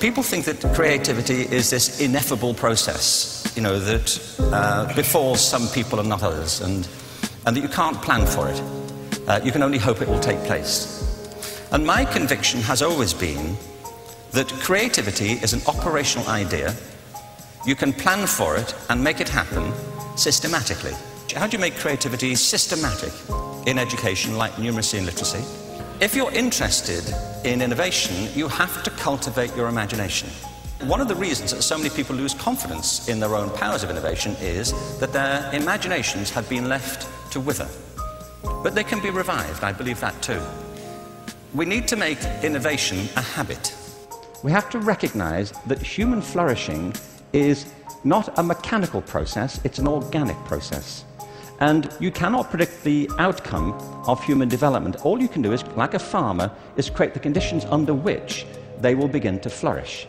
people think that creativity is this ineffable process, you know, that uh, befalls some people and not others, and, and that you can't plan for it. Uh, you can only hope it will take place. And my conviction has always been that creativity is an operational idea. You can plan for it and make it happen systematically. How do you make creativity systematic in education like numeracy and literacy? If you're interested in innovation, you have to cultivate your imagination. One of the reasons that so many people lose confidence in their own powers of innovation is that their imaginations have been left to wither. But they can be revived, I believe that too. We need to make innovation a habit. We have to recognize that human flourishing is not a mechanical process, it's an organic process. And you cannot predict the outcome of human development. All you can do is, like a farmer, is create the conditions under which they will begin to flourish.